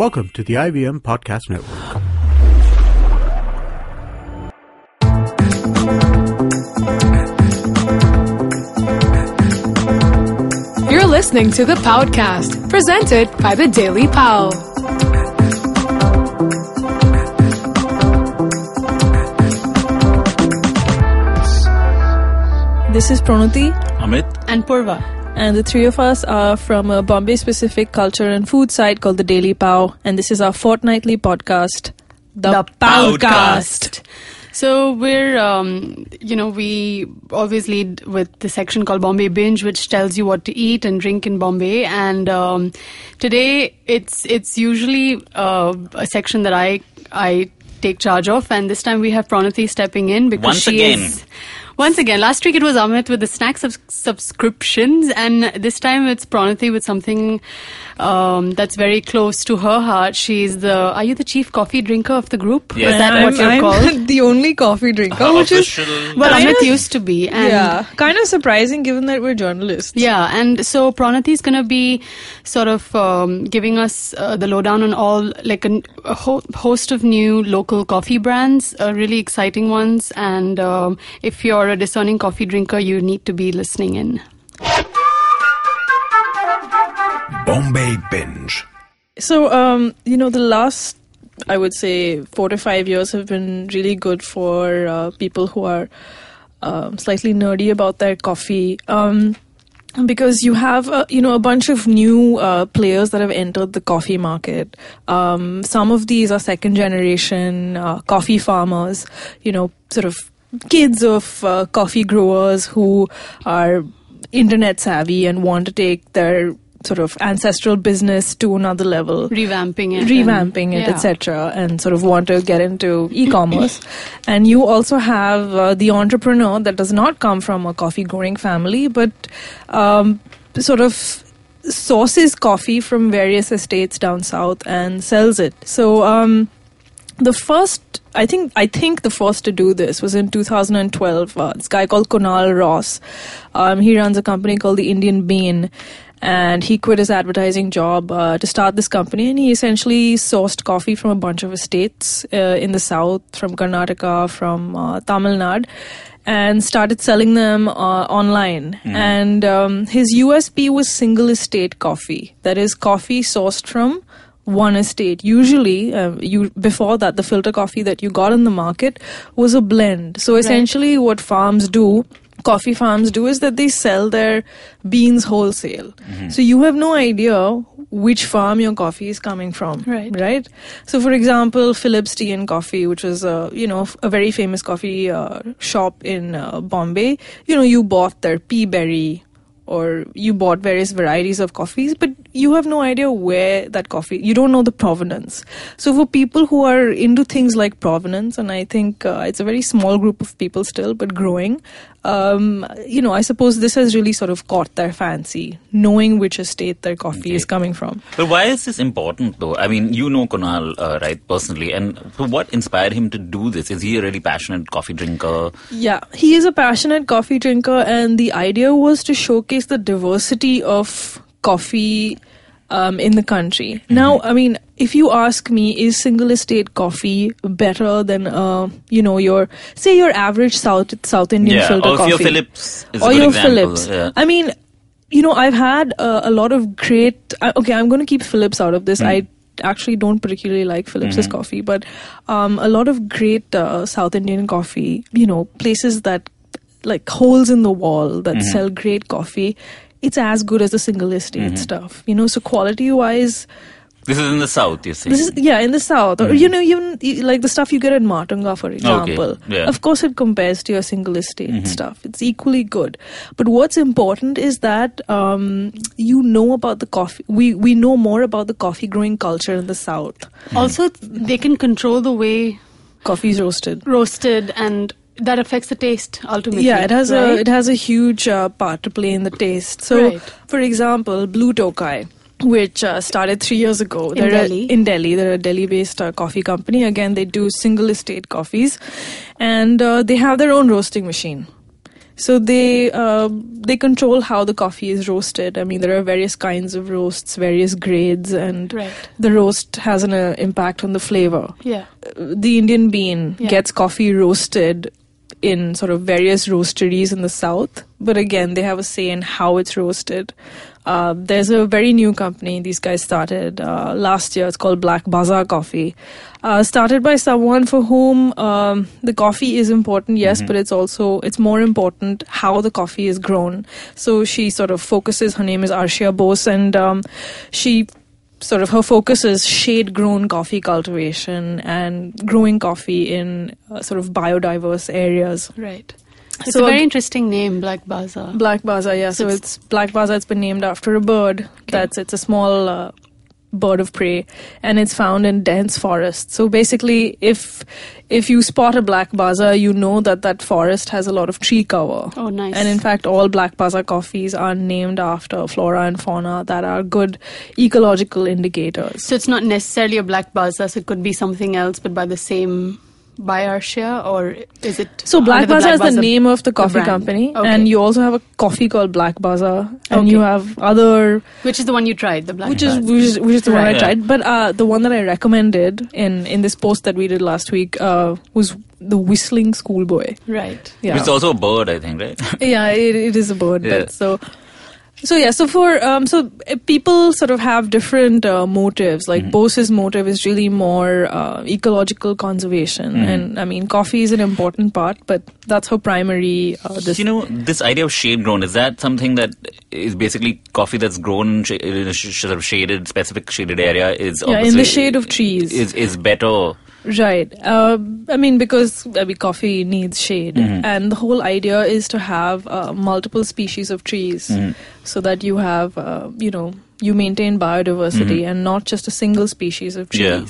Welcome to the IVM Podcast Network. You're listening to the Paodcast, presented by the Daily Pao. This is Pronoti Amit. and Purva. And the three of us are from a Bombay specific culture and food site called the Daily Pao. And this is our fortnightly podcast, The, The Paodcast. So we're, um, you know, we always lead with the section called Bombay Binge, which tells you what to eat and drink in Bombay. And um, today, it's it's usually uh, a section that I I take charge of, and this time we have Pronoti stepping in because Once she again. is. Once again, last week it was Amit with the snack subs- subscriptions, and this time it's Pronoti with something um, that's very close to her heart. She's the. Are you the chief coffee drinker of the group? Yes. Is that I'm, what you're I'm called? the only coffee drinker, which is Official. Well, Amit of- used to be, and yeah, kind of surprising given that we're journalists. yeah, and so Pronoti is going to be sort of um, giving us uh, the lowdown on all like an, a ho- host of new local coffee brands, uh, really exciting ones. And um, if you're a discerning coffee drinker, you need to be listening in. Bombay Binge. So, um, you know, the last, I would say, four to five years have been really good for uh, people who are um, slightly nerdy about their coffee. Um, because you have, uh, you know, a bunch of new uh, players that have entered the coffee market. Um, some of these are second generation uh, coffee farmers, you know, sort of kids of uh, coffee growers who are internet savvy and want to take their sort of ancestral business to another level Revamping it. and- revamping it, yeah. etc., and sort of want to get into e-commerce. and you also have uh, the entrepreneur that does not come from a coffee growing family, but um, sort of sources coffee from various estates down south and sells it. So. Um, the first i think i think the first to do this was in 2012 uh, this guy called kunal ross. Um, he runs a company called the indian bean and he quit his advertising job uh, to start this company and he essentially sourced coffee from a bunch of estates uh, in the south from karnataka from uh, tamil nadu and started selling them uh, online. And um, his usp was single estate coffee. That is coffee sourced from one estate. Usually, uh, you before that, the filter coffee that you got in the market was a blend. So essentially, what farms do, coffee farms do, is that they sell their beans wholesale. So you have no idea which farm your coffee is coming from. Right. Right. So, for example, Phillips Tea and Coffee, which was a you know a very famous coffee uh, shop in uh, Bombay. You know, you bought their pea berry or you bought various varieties of coffees, but you have no idea where that coffee, you don't know the provenance. So for people who are into things like provenance, and I think uh, it's a very small group of people still, but growing, um, you know, I suppose this has really sort of caught their fancy, knowing which estate their coffee is coming from. But why is this important, though? I mean, you know Kunal, uh, right, personally, and so what inspired him to do this? Is he a really passionate coffee drinker? Yeah, he is a passionate coffee drinker, and the idea was to showcase the diversity of coffee um, in the country. Now, I mean, if you ask me, is single estate coffee better than, uh, you know, your say your average South South Indian yeah, filter or coffee, your Phillips is a or your example. Phillips? Yeah. I mean, you know, I've had uh, a lot of great. Uh, okay, I'm going to keep Philips out of this. I actually don't particularly like Phillips's coffee, but um, a lot of great uh, South Indian coffee. You know, places that like holes in the wall that sell great coffee. It's as good as the single estate mm-hmm. stuff. You know, so quality wise. This is in the south, you're saying? This is yeah in the south, or you mm-hmm. know even like the stuff you get at Matunga, for example. yeah. Of course, it compares to your single estate mm-hmm. stuff. It's equally good. But what's important is that um, you know about the coffee. We we know more about the coffee growing culture in the south. Also, they can control the way Coffee is roasted. roasted and that affects the taste ultimately. Yeah, it has a it has a huge uh, part to play in the taste. So, Right. for example, Blue Tokai, which uh, started three years ago, In they're a- Delhi. in Delhi, they're a Delhi-based uh, coffee company. Again, they do single estate coffees, and uh, they have their own roasting machine. So they uh, they control how the coffee is roasted. I mean, there are various kinds of roasts, various grades, and Right. the roast has an uh, impact on the flavor. Yeah. The Indian bean Yeah. gets coffee roasted in sort of various roasteries in the south, but again, they have a say in how it's roasted. Uh, there's a very new company these guys started uh, last year. It's called Black Baza Coffee. Uh, started by someone for whom um, the coffee is important, yes, but it's also it's more important how the coffee is grown. So she sort of focuses. Her name is Arshia Bose, and um, she sort of her focus is shade grown coffee cultivation and growing coffee in uh, sort of biodiverse areas. Right. It's So a very interesting name, Black Baza. Black Baza, yeah. So It's- it's Black Baza. It's been named after a bird. That's it's a small uh, bird of prey, and it's found in dense forests. So basically, if if you spot a black baza, you know that that forest has a lot of tree cover. Oh, nice. And in fact, all black baza coffees are named after flora and fauna that are good ecological indicators. So it's not necessarily a Black Baza, so it could be something else, but by the same by Arshia, or is it? So Black under the Bazaar is the Bazaar- name of the coffee brand? company, Okay. and you also have a coffee called Black Baza, and you have other Which is the one you tried, the Black which is which is, which is the one I Right. tried. But uh, the one that I recommended in in this post that we did last week uh, was the whistling schoolboy. Right. Yeah, It's also a bird, I think, right? yeah, it, it is a bird. Yeah. But so. So yeah, so for um, so uh, people sort of have different uh, motives. Like Mm-hmm. Bose's motive is really more uh, ecological conservation, Mm-hmm. and I mean coffee is an important part, but that's her primary. Uh, this you know, this idea of shade grown, is that something that is basically coffee that's grown in a sh- sort of shaded, specific shaded area is Yeah, in the shade of trees. Is, is better. Right. Uh, I mean, because I mean, coffee needs shade, Mm-hmm. and the whole idea is to have uh, multiple species of trees, Mm-hmm. so that you have, uh, you know, you maintain biodiversity and not just a single species of trees. Mm-hmm.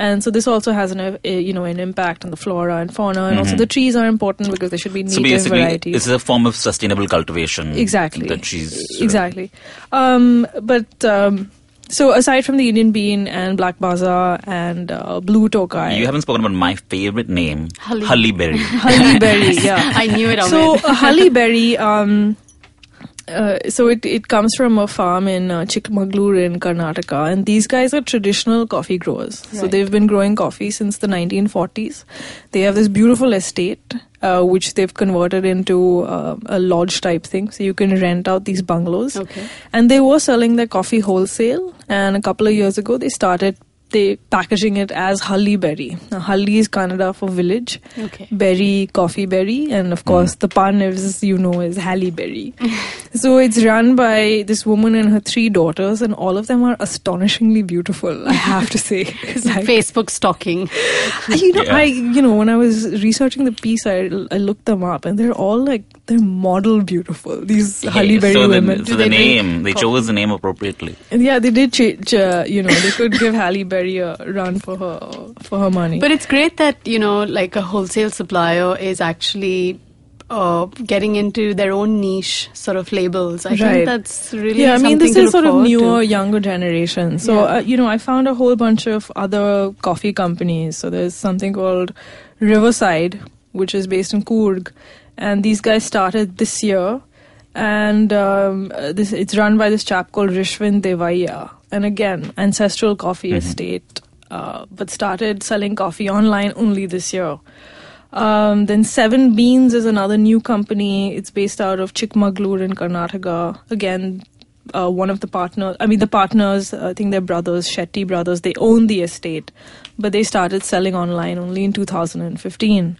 Yeah. And so this also has an, uh, you know, an impact on the flora and fauna, and also the trees are important because they should be Mm-hmm. So native basically, varieties. it's a form of sustainable cultivation. Exactly. Sort of- exactly. Um, but um, so aside from the Indian bean and black baza and uh, blue tokai, You haven't spoken about my favorite name, Halli. Halli Berri. Holly berry. Yeah, I knew it. so Ahmed. a berry um uh, so it, it comes from a farm in uh, Chikmagalur in Karnataka, and these guys are traditional coffee growers. So they've been growing coffee since the 1940s. They have this beautiful estate, uh, which they've converted into uh, a lodge type thing. So you can rent out these bungalows, Okay. and they were selling their coffee wholesale. And a couple of years ago, they started they packaging it as Halli Berri. Now, Halli is Kannada for village Okay. berry, coffee berry, and of course the pun is you know is Halle Berry. so it's run by this woman and her three daughters, and all of them are astonishingly beautiful. I have to say, It's like- Facebook stalking. you know, Yeah. I you know when I was researching the piece, I I looked them up, and they're all like they're model beautiful. These Halle Berry so women. The, so the they name, they coffee? chose the name appropriately. and yeah, they did change. Uh, you know, they could give Halle Berry a run for her for her money. But it's great that, you know, like a wholesale supplier is actually uh, getting into their own niche sort of labels. I Right. think that's really yeah, I mean, this is sort of newer, to. younger generation. So, Yeah. uh, you know, I found a whole bunch of other coffee companies. So there's something called Riverside, which is based in Coorg, and these guys started this year. And um, uh, this it's run by this chap called Rishwin Devaiah, and again, ancestral coffee estate, uh, but started selling coffee online only this year. Um, then Seven Beans is another new company. It's based out of Chikmagalur in Karnataka. Again, uh, one of the partners, I mean, the partners, I think they're brothers, Shetty brothers, they own the estate, but they started selling online only in 2015.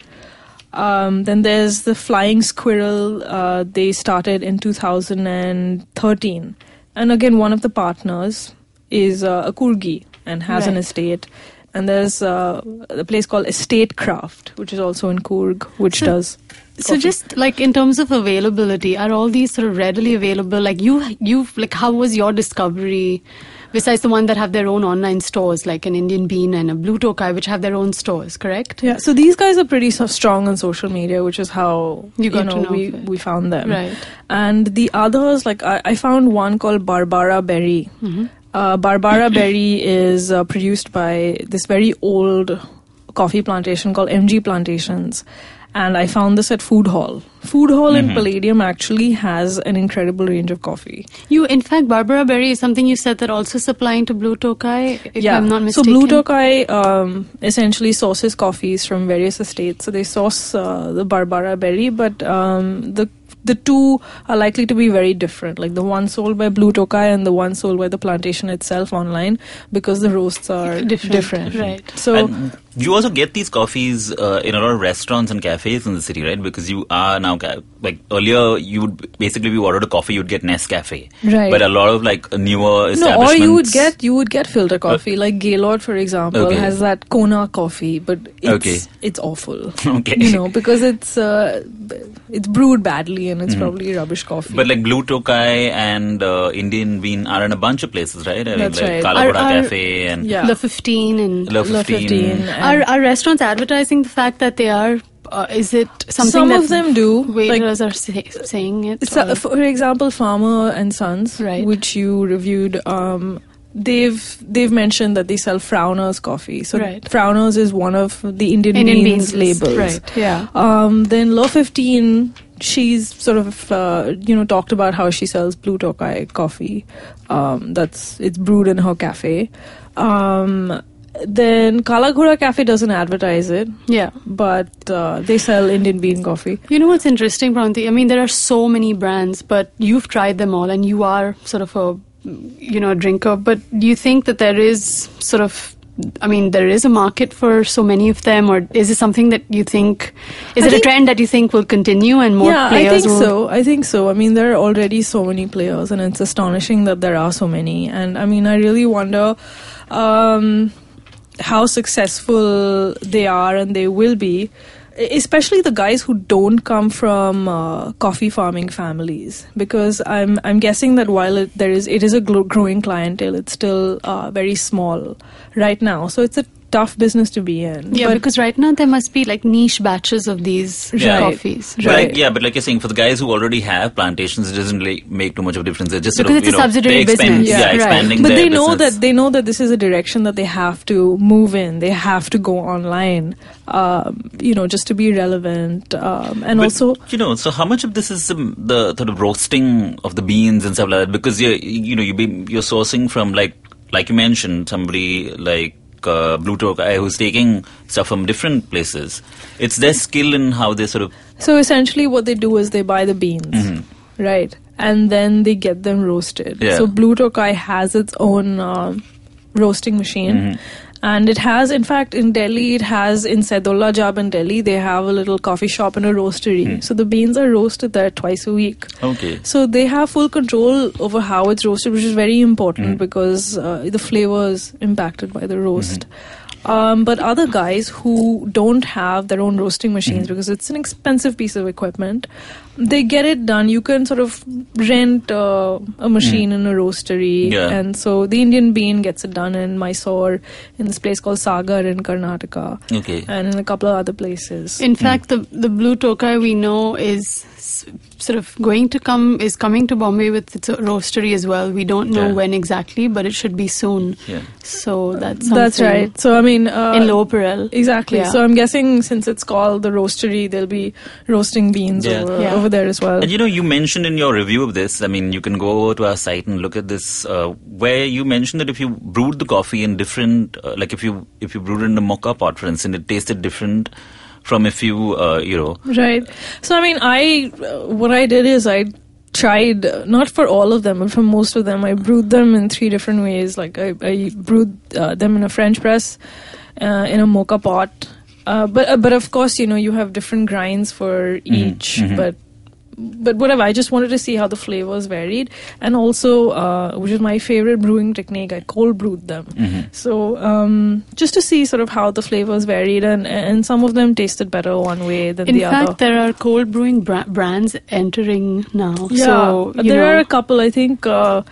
Um, then there's the Flying Squirrel. Uh, they started in 2013. And again, one of the partners is uh, a Coorgi and has an estate. And there's uh, a place called Estate Craft, which is also in Coorg, which So- does. So coffee. just like in terms of availability, are all these sort of readily available? Like you, you like how was your discovery? Besides the one that have their own online stores, like an Indian Bean and a Blue Tokai, which have their own stores, correct? Yeah, so these guys are pretty so strong on social media, which is how You got to know, know we we found them. Right. And the others, like I, I found one called Barbara Berry. Uh, Barbara Berry is uh, produced by this very old coffee plantation called MG Plantations, and I found this at Food Hall. Food Hall Mm-hmm. in Palladium actually has an incredible range of coffee. You, in fact, Barbara Berry is something you said that also supplying to Blue Tokai, if yeah. I'm not so. Blue Tokai um, essentially sources coffees from various estates. So they source uh, the Barbara berry, but um, the the two are likely to be very different. Like the one sold by Blue Tokai and the one sold by the plantation itself online, because the roasts are Different, different. right. So And you also get these coffees uh, in a lot of restaurants and cafes in the city, right? Because you are now like earlier, you would basically be ordered a coffee, you'd get Nescafe. Right. But a lot of like newer No, establishments. or you would get you would get filter coffee. like Gaylord, for example, Okay. has that Kona coffee, but it's Okay. it's awful. Okay. you know because it's uh, it's brewed badly and it's probably rubbish coffee. But like Blue Tokai and uh, Indian Bean are in a bunch of places, right? I mean, That's like right. Kala Ghoda Are- are- Cafe and Yeah. The 15 and Love Love 15. 15 and- are, are restaurants advertising the fact that they are? Uh, is it something Some that of them do, like- Waiters are say, saying it. So, for example, Farmer and Sons, Right. which you reviewed, um, they've they've mentioned that they sell Frowner's coffee. So Right. Frowner's is one of the Indian, Indian Beans, Beans, labels. right, yeah. Um, then Le 15, she's sort of uh, you know talked about how she sells Blue Tokai coffee. Um, that's it's brewed in her cafe. Um, then Kala Ghoda Cafe doesn't advertise it, yeah. but uh, they sell Indian bean coffee. You know what's interesting, Pranti? I mean, there are so many brands, but you've tried them all, and you are sort of a, you know, a drinker. But do you think that there is sort of, I mean, there is a market for so many of them, or is it something that you think, is I it think- a trend that you think will continue and more yeah, I think will? so. I think so. I mean, there are already so many players, and it's astonishing that there are so many. And I mean, I really wonder um, how successful they are, and they will be. Especially the guys who don't come from uh, coffee farming families, because I'm I'm guessing that while it, there is it is a growing clientele, it's still uh, very small right now. So it's a tough business to be in. Yeah, But- because right now there must be like niche batches of these Yeah. coffees. But Right. Like, yeah, but like you're saying, for the guys who already have plantations, it doesn't really make too much of a difference. They're just sort Because of, it's you a know, subsidiary expand, business. Yeah, Yeah, right. expanding but their they know business. that they know that this is a direction that they have to move in they have to go online um, you know just to be relevant um, and But, also you know, so how much of this is um, the sort of roasting of the beans and stuff like that? Because you're, you know, you be, you're sourcing from like, like you mentioned, somebody like uh, Blue Tokai who's taking stuff from different places. It's their skill in how they sort of so essentially what they do is they buy the beans. Right. And then they get them roasted. Yeah. so blue tokai has its own um, roasting machine and it has in fact in delhi it has in Saidulajab in delhi they have a little coffee shop and a roastery. Hmm. So the beans are roasted there twice a week. Okay. So they have full control over how it's roasted, which is very important hmm. because uh, the flavor is impacted by the roast. Mm-hmm. Um, but other guys who don't have their own roasting machines because it's an expensive piece of equipment, they get it done. You can sort of rent uh, a machine in a roastery, Yeah. and so the Indian Bean gets it done in Mysore, in this place called Sagar in Karnataka, Okay. and in a couple of other places. In fact, the the blue tokai we know is s- sort of going to come is coming to Bombay with its roastery as well. We don't know Yeah. when exactly, but it should be soon. Yeah. So that's That's right. So I mean, uh, In Lower Parel. Exactly. Yeah. So I'm guessing since it's called the roastery, there'll be roasting beans Yeah. over, Yeah. over there as well. And you know, you mentioned in your review of this, I mean, you can go over to our site and look at this, uh, where you mentioned that if you brewed the coffee in different, uh, like if you if you brewed it in a moka pot, for instance, it tasted different from if you, uh, you know, Right. So I mean, I uh, what I did is I tried uh, not for all of them, but for most of them, I brewed them in three different ways. Like I, I brewed uh, them in a French press, uh, in a moka pot. Uh, but uh, but of course, you know, you have different grinds for each. But but whatever. I just wanted to see how the flavors varied, and also, uh, which is my favorite brewing technique, I cold brewed them. So um, just to see sort of how the flavors varied, and and some of them tasted better one way than In the fact, other. In fact, there are cold brewing bra- brands entering now. Yeah, so you there know, are a couple. I think uh,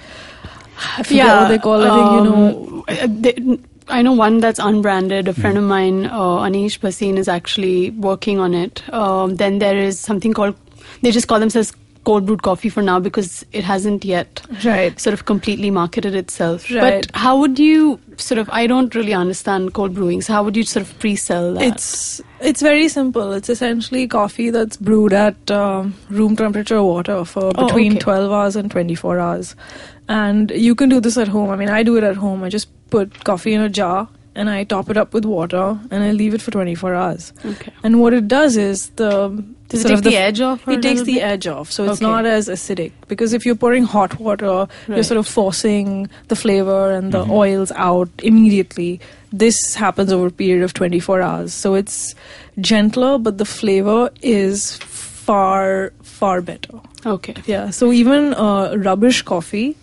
I forget what they call. it. I think you know. um, uh, they- I know one that's unbranded. A friend of mine, uh, Anish Bhasin, is actually working on it. Um, then there is something called. They just call themselves cold brewed coffee for now because it hasn't yet Right. sort of completely marketed itself. Right. But how would you sort of? I don't really understand cold brewing, so how would you sort of pre-sell that? It's it's very simple. It's essentially coffee that's brewed at um, room temperature water for Oh, between okay. 12 hours and 24 hours. And you can do this at home. I mean, I do it at home. I just put coffee in a jar and I top it up with water and I leave it for 24 hours. okay. And what it does is the Does it sort take of the edge off? It takes the bit? edge off, so it's Okay. not as acidic. Because if you're pouring hot water, you're sort of forcing the flavor and the oils out immediately. This happens over a period of 24 hours, so it's gentler, but the flavor is far far better. Okay. Yeah. So even uh, rubbish coffee,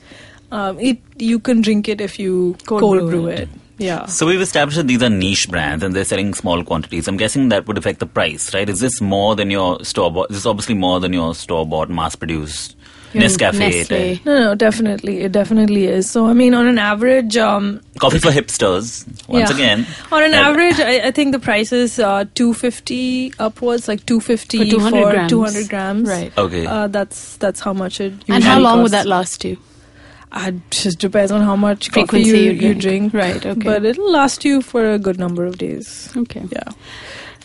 um, it you can drink it if you Cold cold, brew brew, it. it. Yeah. So we've established that these are niche brands and they're selling small quantities. I'm guessing that would affect the price, right? Is this more than your store bought? This is obviously more than your store bought, mass produced Nescafe. Nestle. No, no, definitely, it definitely is. So I mean, on an average, um, Coffee for hipsters, once Yeah. again. On an average, I, I think the price is uh, 250 upwards, like 250 For 200 for grams. 200 grams. Right. Okay. Uh, that's that's how much it. And how usually long would that last you? Uh, just depends on how much Frequency coffee you, you you drink. drink. Right, okay. But it'll last you for a good number of days. Okay. Yeah.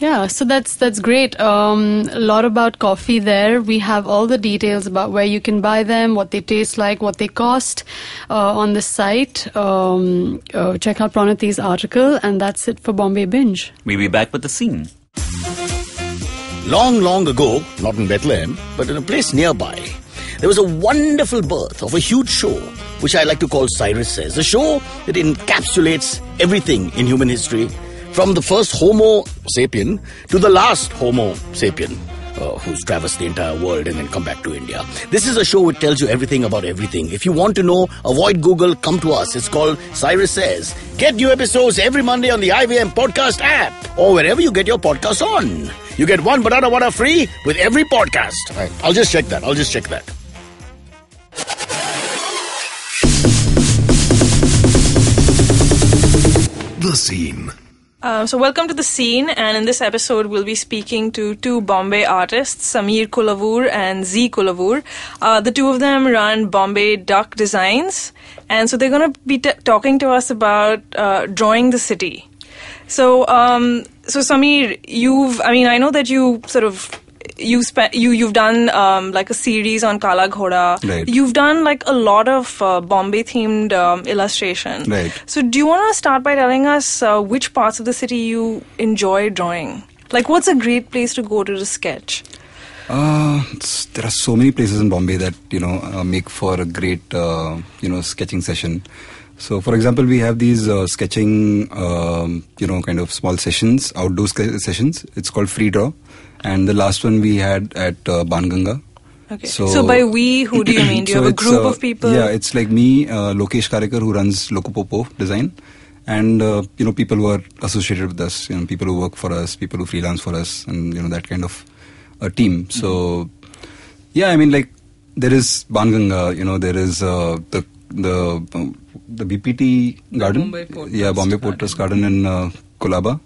Yeah, so that's that's great. Um, a lot about coffee there. We have all the details about where you can buy them, what they taste like, what they cost uh, on the site. Um, uh, check out Pronoti's article, and that's it for Bombay Binge. We'll be back with the scene. Long, long ago, not in Bethlehem, but in a place nearby, there was a wonderful birth of a huge show, which I like to call Cyrus Says. A show that encapsulates everything in human history, from the first Homo sapien to the last Homo sapien. Uh, who's traversed the entire world and then come back to India. This is a show which tells you everything about everything. If you want to know, avoid Google, come to us. It's called Cyrus Says. Get new episodes every Monday on the IVM podcast app or wherever you get your podcasts on. You get one banana water free with every podcast. Right. I'll just check that. I'll just check that. The scene. Uh, so, welcome to the scene, and in this episode, we'll be speaking to two Bombay artists, Sameer Kulavoor and Z Kulavoor. Uh, the two of them run Bombay Duck Designs, and so they're going to be t- talking to us about uh, drawing the city. So, um, so Sameer, you've, I mean, I know that you sort of. You spent you you've done um, like a series on Kala Ghoda. Right. You've done like a lot of uh, Bombay themed um, illustration. Right. So, do you want to start by telling us uh, which parts of the city you enjoy drawing? Like, what's a great place to go to to sketch? Uh, there are so many places in Bombay that you know uh, make for a great uh, you know sketching session. So, for example, we have these uh, sketching um, you know kind of small sessions, outdoor ske- sessions. It's called free draw, and the last one we had at uh, Banganga. Okay. So, by we, who do you mean? Do you So have a group uh, of people? Yeah, it's like me, uh, Lokesh Karekar, who runs Locopopo Design, and uh, you know people who are associated with us, you know people who work for us, people who freelance for us, and you know that kind of a team. So yeah, I mean like there is Banganga, you know there is uh, the the um, the BPT garden, Bombay yeah, Bombay Port Trust Garden in uh, Colaba.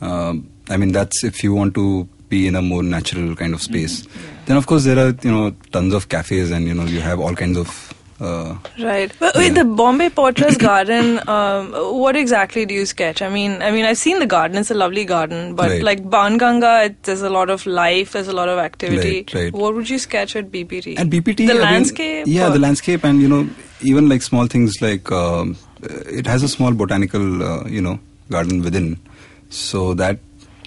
Um, I mean, that's if you want to be in a more natural kind of space. Then, of course, there are you know tons of cafes, and you know you have all kinds of. Uh, Right. But wait, Yeah. the Bombay Port Trust Garden. Um, what exactly do you sketch? I mean, I mean, I've seen the garden. It's a lovely garden, but Right. like Banganga, it, there's a lot of life. There's a lot of activity. Right, right. What would you sketch at BPT? and BPT, the I mean, landscape. yeah, or- the landscape, and you know even like small things like um, uh, it has a small botanical uh, you know garden within, so that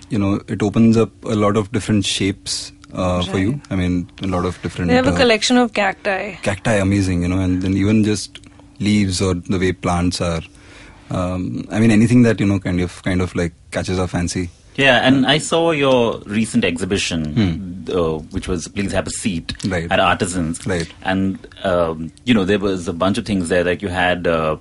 you know it opens up a lot of different shapes uh, for you. I mean, a lot of different. They have a uh, collection of cacti. cacti amazing you know and then even just leaves or the way plants are um, i mean anything that you know kind of kind of like catches our fancy Yeah, and I saw your recent exhibition, uh, which was Please Have a Seat Hmm. Right. at Artisans. Right. And, um, you know, there was a bunch of things there. Like you had uh,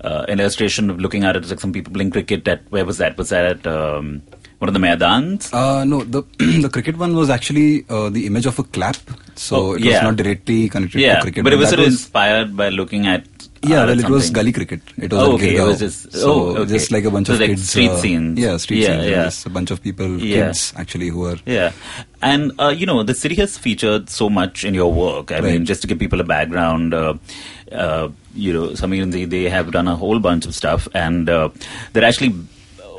uh, an illustration of looking at it, like some people playing cricket at, where was that? Was that at um, one of the Maidans? uh, no the the cricket one was actually uh, the image of a clap so Oh, it yeah. was not directly connected yeah, to cricket but it was sort of inspired by looking at Yeah, well, it was gully cricket. It was Oh, okay, it was just- so oh, okay. just like a bunch So of like kids. street uh, scenes. Yeah, street Yeah, scenes. yeah. Just a bunch of people, kids actually, who were Yeah, and uh, you know the city has featured so much in your work. I Right. mean, just to give people a background, uh, uh, you know, Sameer they they have done a whole bunch of stuff, and uh, they're actually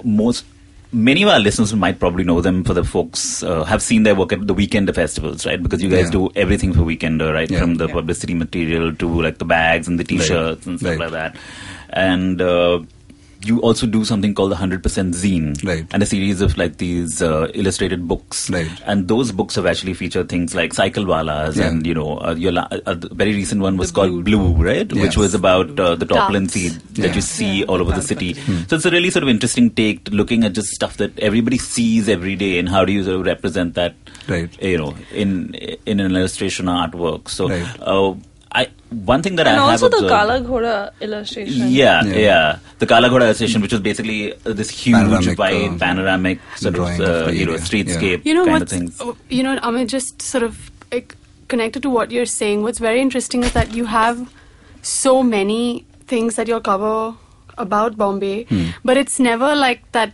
most. Many of our listeners might probably know them for the folks uh, have seen their work at the Weekender festivals, right? Because you guys Yeah. do everything for Weekender, right? Yeah. From the Yeah. publicity material to like the bags and the T-shirts and stuff Right. like that, and. Uh, you also do something called the 100% zine Right. and a series of like these uh, illustrated books Right. and those books have actually featured things like cycle walas Yeah. and you know uh, your la- uh, the very recent one was called blue, right Yes. which was about uh, the toplin Tarts. seed that Yeah. you see all over the city so it's a really sort of interesting take to looking at just stuff that everybody sees every day and how do you sort of represent that Right. you know in in an illustration artwork so Right. uh, I one thing that and I have also the observed, Kala Ghoda illustration. yeah, yeah, Yeah. The Kala Ghoda illustration, which was basically uh, this huge, Panoramic, wide, uh, panoramic sort of, drawing of uh, you know, area. streetscape You know kind what? of things. You know, I mean, just sort of like, connected to what you're saying. What's very interesting is that you have so many things that you'll cover about Bombay, Hmm. but it's never like that.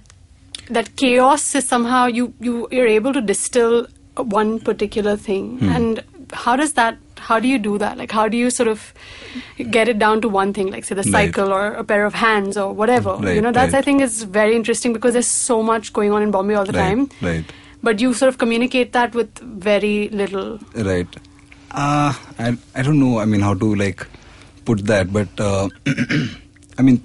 That chaos is somehow you you you're able to distill one particular thing, Hmm. and how does that? How do you do that? Like, how do you sort of get it down to one thing, like say the Right. cycle or a pair of hands or whatever? you know, that's I think is very interesting because there's so much going on in Bombay all the Right, time right. but you sort of communicate that with very little Right. Uh, I I don't know. I mean, how to like put that, but uh, I mean,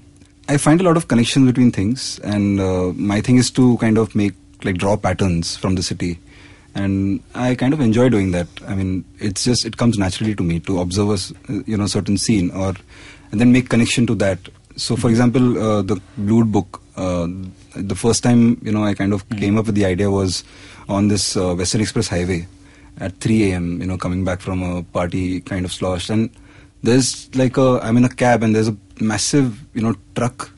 I find a lot of connections between things, and uh, my thing is to kind of make like draw patterns from the city, and I kind of enjoy doing that. I mean, it's just it comes naturally to me to observe a you know certain scene or and then make connection to that. So, for example, uh, the Blue book. Uh, the first time you know I kind of came up with the idea was on this uh, Western Express Highway at 3 a.m. You know, coming back from a party, kind of sloshed, and there's like a I'm in a cab and there's a massive you know truck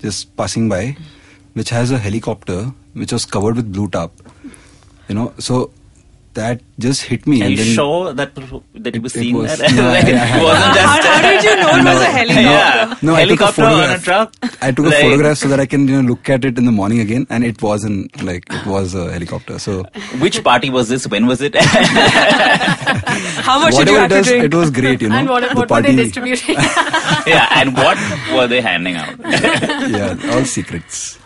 just passing by, which has a helicopter which was covered with blue tarp. You know, so that just hit me. Are and you then sure that that you It- were it seeing was- that? no, I- Like, I- it wasn't just. How, how did you know it was a helicopter? Yeah. No, helicopter I took a on a photograph. truck. I took a Like- photograph so that I can you know look at it in the morning again, and it wasn't like it was a helicopter. So Which party was this? When was it? How much did you whatever have it to is, drink? it was great. You know, and what, the what were party, they distributing yeah, and what were they handing out? yeah, all secrets.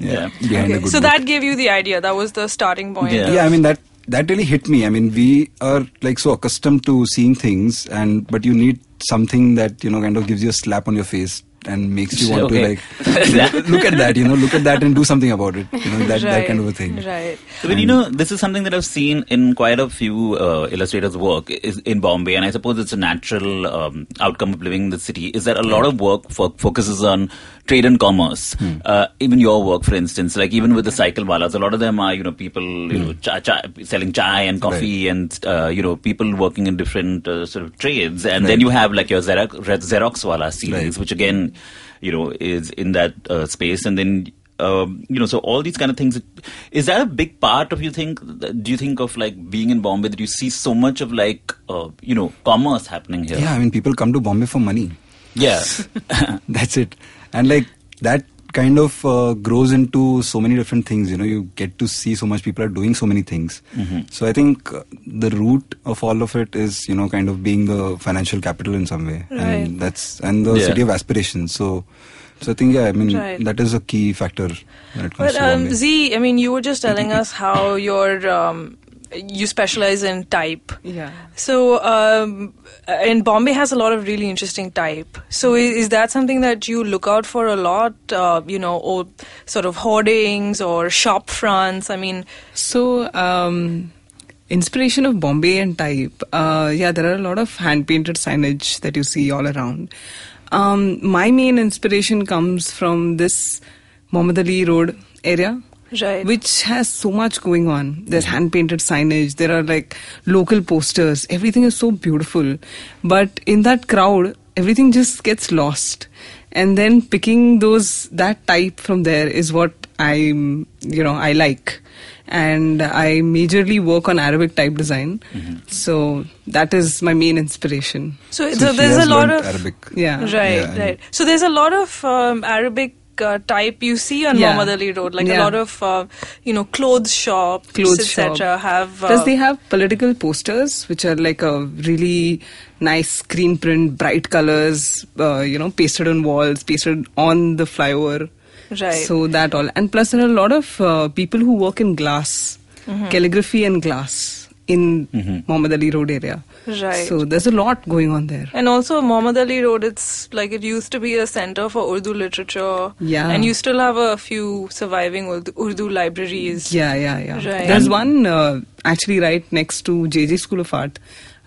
Yeah. behind the Okay, so book. that gave you the idea. That was the starting point. Yeah. yeah i mean that that really hit me i mean we are like so accustomed to seeing things and but you need something that you know kind of gives you a slap on your face and makes you want Okay. to like look, look at that you know look at that and do something about it you know that, that kind of a thing Right. But you know, this is something that I've seen in quite a few uh, illustrators' work is in Bombay, and I suppose it's a natural um, outcome of living in the city. Is that a lot of work fo- focuses on trade and commerce? Hmm. Uh, even your work, for instance, like even with the cycle walas, a lot of them are you know people you know cha- cha- selling chai and coffee, and uh, you know people working in different uh, sort of trades, and then you have like your Xerox, Xerox wala series, Right. which again, you know, is in that uh, space, and then um, you know, so all these kind of things. Is that a big part of you think? Do you think of like being in Bombay that you see so much of like uh, you know commerce happening here? yeah i mean people come to bombay for money Yeah. that's it and like that kind of uh, grows into so many different things you know you get to see so much people are doing so many things so i think uh, the root of all of it is you know kind of being the financial capital in some way Right. and that's and the Yeah. city of aspirations so so i think yeah i mean Right. that is a key factor when it comes But to um, Z, I mean, you were just telling us how your um, you specialize in type. Yeah. So, um, and Bombay has a lot of really interesting type. So, is, is that something that you look out for a lot? Uh, you know, or sort of hoardings or shop fronts. I mean, So, um, inspiration of Bombay and type. Uh, yeah, there are a lot of hand painted signage that you see all around. Um, my main inspiration comes from this Muhammad Ali Road area. Right. Which has so much going on. There's hand painted signage, there are like local posters, everything is so beautiful. But in that crowd, everything just gets lost. And then picking those, that type from there is what I'm, you know, I like. And I majorly work on Arabic type design. So that is my main inspiration. So, So so there's a lot of Arabic. Yeah. right, Yeah, right. So there's a lot of um, Arabic uh, type you see on Yeah. Road, like a lot of uh, you know clothes shops, Clothes etc. Have uh, Plus, they have political posters, which are like a really nice screen print, bright colors, uh, you know, pasted on walls, pasted on the flyover. Right. So that all. And plus, there are a lot of uh, people who work in glass, Mm-hmm. calligraphy and glass in Muhammad Ali Road area. Right. So there's a lot going on there. And also Muhammad Ali Road, it's like it used to be a center for Urdu literature. Yeah. And you still have a few surviving Urdu, Urdu libraries. Yeah, yeah, yeah. Right. There's one uh, actually right next to JJ School of Art,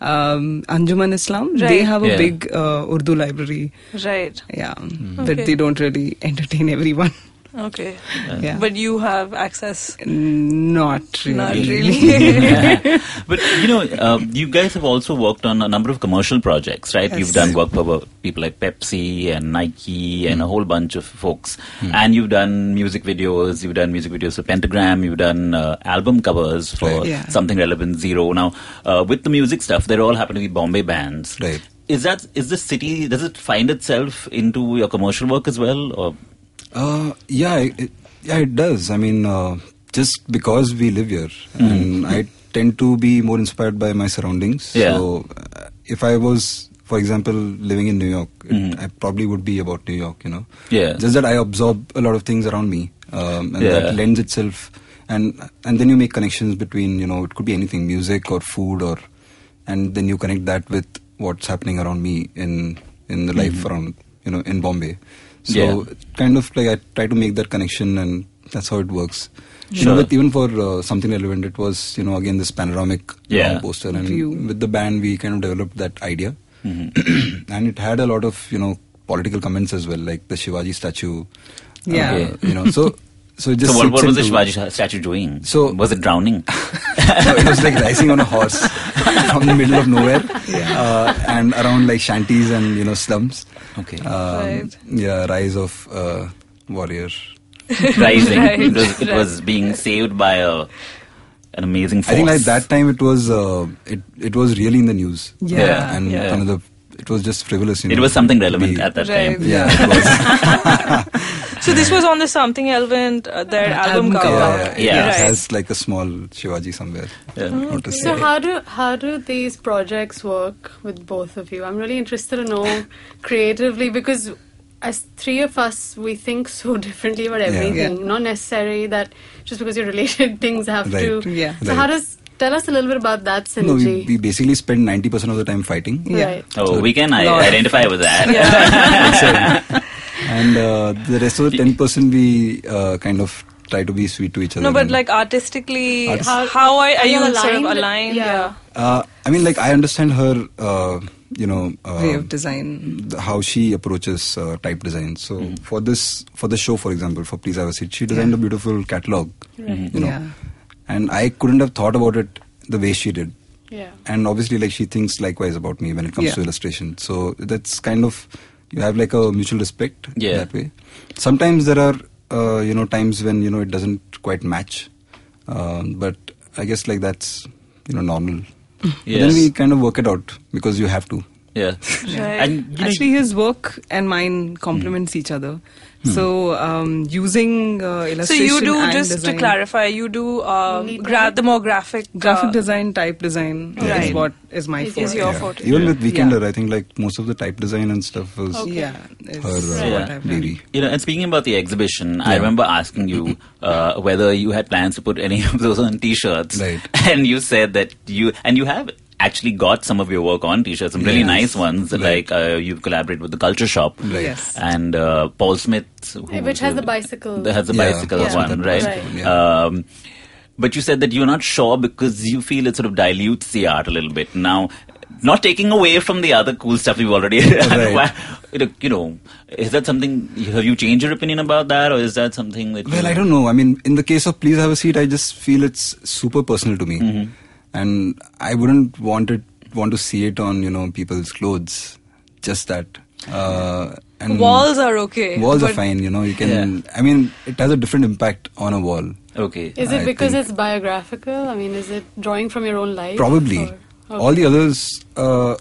um, Anjuman Islam. They have a Yeah. big uh, Urdu library. Right. Yeah, Okay. but they don't really entertain everyone. Okay. Yeah. But you have access. Not really. Not really. but you know, um, you guys have also worked on a number of commercial projects, right? You've done work for uh, people like Pepsi and Nike and a whole bunch of folks, and you've done music videos. You've done music videos for Pentagram. You've done uh, album covers for Right. Yeah. something relevant zero. Now, uh, with the music stuff, they all happen to be Bombay bands. Right. Is that is the city? Does it find itself into your commercial work as well, or Uh, yeah, it, yeah, it does. I mean, uh, just because we live here, and I tend to be more inspired by my surroundings. Yeah. So, uh, if I was, for example, living in New York, it, Mhm. I probably would be about New York. You know. Yeah. Just that I absorb a lot of things around me, um, and Yeah. that lends itself, and and then you make connections between you know it could be anything, music or food or, and then you connect that with what's happening around me in in the life around you know in Bombay. So Yeah. kind of like I try to make that connection, and that's how it works. You know, with, even for uh, something relevant, it was you know again this panoramic Yeah. long poster, and View. with the band we kind of developed that idea, Mm-hmm. and it had a lot of you know political comments as well, like the Shivaji statue. Yeah. uh, you know, so so it just so? What, what was the Shivaji statue doing? So- was it drowning? no, it was like rising on a horse from the middle of nowhere, uh, and around like shanties and you know slums. Okay. Um, Right. Yeah, rise of uh, warrior. rising. Right, it was, it right. was being saved by a an amazing force. I think like that time it was uh, it it was really in the news. Yeah, Uh, and yeah. kind of the it was just frivolous. You It know, was something relevant be- at that Right. time. Yeah, it was. So this was on the Something Relevant, uh, their album, Album cover. cover. yeah, yeah, Yeah. It has like a small Shivaji somewhere. Yeah. Not So how do how do these projects work with both of you? I'm really interested to know creatively because as three of us we think so differently about everything. Yeah. Not necessarily that just because you're related things have Right. to. Yeah. So Right. how does tell us a little bit about that No, we, we basically spend ninety percent of the time fighting. Yeah. Right. Oh, we can I- identify with that. And uh, the rest of the ten percent we uh, kind of try to be sweet to each other. No, but like artistically, Artis- how, how are, are you Are you sort of aligned? aligned? Yeah. uh, I mean, like I understand her, uh, you know, uh, Way of design. the- how she approaches uh, type design. So Mm-hmm. for this, for the show, for example, for Please Have a Seat, she designed a beautiful catalog. You know, Yeah. and I couldn't have thought about it the way she did. Yeah. And obviously, like she thinks likewise about me when it comes Yeah. to illustration. So that's kind of you have like a mutual respect Yeah. that way. Sometimes there are uh, you know times when you know it doesn't quite match, um, but I guess like that's you know normal. But then we kind of work it out because you have to. yeah. Right. And you know, Actually, his work and mine complements each other. So, um, using uh, So you do and just design, to clarify, you do uh, gra- the more graphic graphic uh, design, type design Right. is what is my Is- forte. is your Yeah. forte. Even with Weekender, I think like most of the type design and stuff was Yeah, her uh, what I've done. baby. You know, and speaking about the exhibition, I remember asking you uh, whether you had plans to put any of those on T-shirts, Right. and you said that you and you have actually got some of your work on T-shirts, some really Yes. nice ones. Right. Like uh, you've collaborated with the Culture Shop, Right. Yes. and uh, Paul Smith, who, Which has the bicycle. that has the Yeah, bicycle Yeah. one, right? Right. Yeah. Um, but you said that you're not sure because you feel it sort of dilutes the art a little bit. Now, not taking away from the other cool stuff you've already Right. You know, you know, is that something? Have you changed your opinion about that, or is that something that? Well, you, I don't know. I mean, in the case of Please Have a Seat, I just feel it's super personal to me, Mm-hmm. And I wouldn't want it want to see it on you know people's clothes. Just that, uh, and and Walls are okay. Walls are fine. You know, you can. Yeah. I mean, it has a different impact on a wall. Okay. Is it I because think- it's biographical? I mean, is it drawing from your own life? Probably. or- All the others, uh,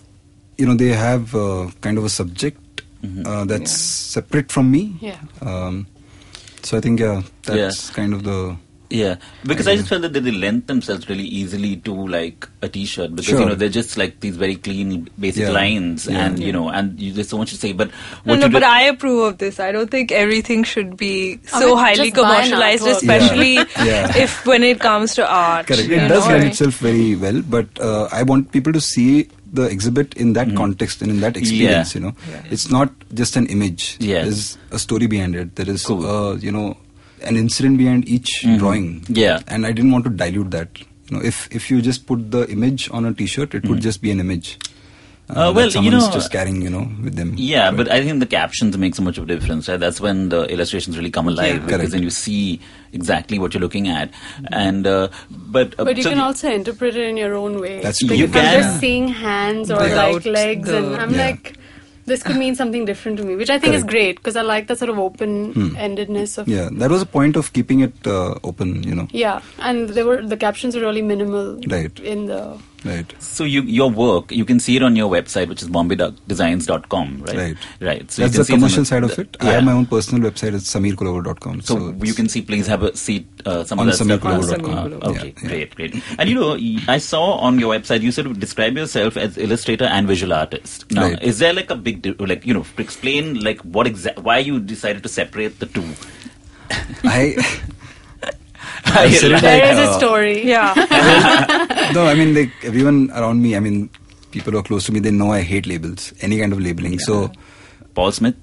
you know, they have uh, kind of a subject uh, that's separate from me. Yeah. Um, so I think yeah, that's kind of the Yeah, because I just felt that they, they lent themselves really easily to like a T-shirt because Sure. you know they're just like these very clean, basic Yeah. lines, Yeah. and you know, and you, there's so much to say. But No, what no, you but I approve of this. I don't think everything should be I so mean, highly just buy an commercialized, especially Yeah. if when it comes to art. correct. It does lend itself very well, but uh, I want people to see the exhibit in that context and in that experience. Yeah. You know, it's not just an image. Yeah. There's a story behind it. There is, Cool. uh, you know, an incident behind each drawing. Yeah. and I didn't want to dilute that. You know, if if you just put the image on a T-shirt, it would just be an image. Uh, that well, you know, just carrying, you know, with them. Yeah, but I think the captions make so much of a difference. Right? That's when the illustrations really come alive Yeah. because then you see exactly what you're looking at. And uh, but uh, But you so can also interpret it in your own way. That's like true. if You I'm can. just seeing hands or Without like legs, and I'm Yeah. like, this could mean something different to me, which I think is great because I like the sort of open-endedness of. Hmm. Yeah, that was a point of keeping it uh, open. You know, Yeah, and they were the captions were really minimal. Right. In the right? So you, your work, you can see it on your website, which is bombaydesigns.com, right? Right. Right. So you That's the commercial side of it. I yeah. have my own personal website. It's sameerkulavoor.com. So, So, you can see, please have a seat. Uh, some On of that sameerkulavoor.com. Uh, okay, Yeah, yeah. great, great. And you know, I saw on your website you sort of describe yourself as illustrator and visual artist. Now, Right. is there like a big, di- like you know, to explain like what exact, why you decided to separate the two? I. I I've said it there like, is a story. Yeah. no, I mean, like everyone around me, I mean, people who are close to me, they know I hate labels, any kind of labeling. So, Paul Smith.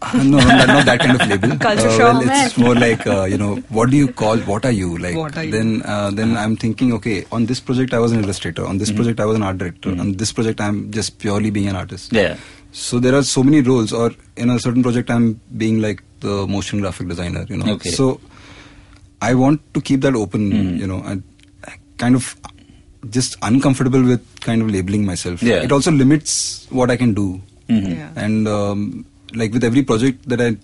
uh, no, not, not that kind of label. Culture uh, shock. Well, it's more like, uh, you know, what do you call, what are you? Like, What are you? then, uh, then I'm thinking, okay, on this project I was an illustrator, on this project I was an art director, on this project I'm just purely being an artist. Yeah. So there are so many roles, or in a certain project, I'm being like the motion graphic designer, you know. Okay. So I want to keep that open, Mhm. you know, and I kind of just uncomfortable with kind of labeling myself. Yeah. It also limits what I can do, Mhm. Yeah. and um, like with every project that I,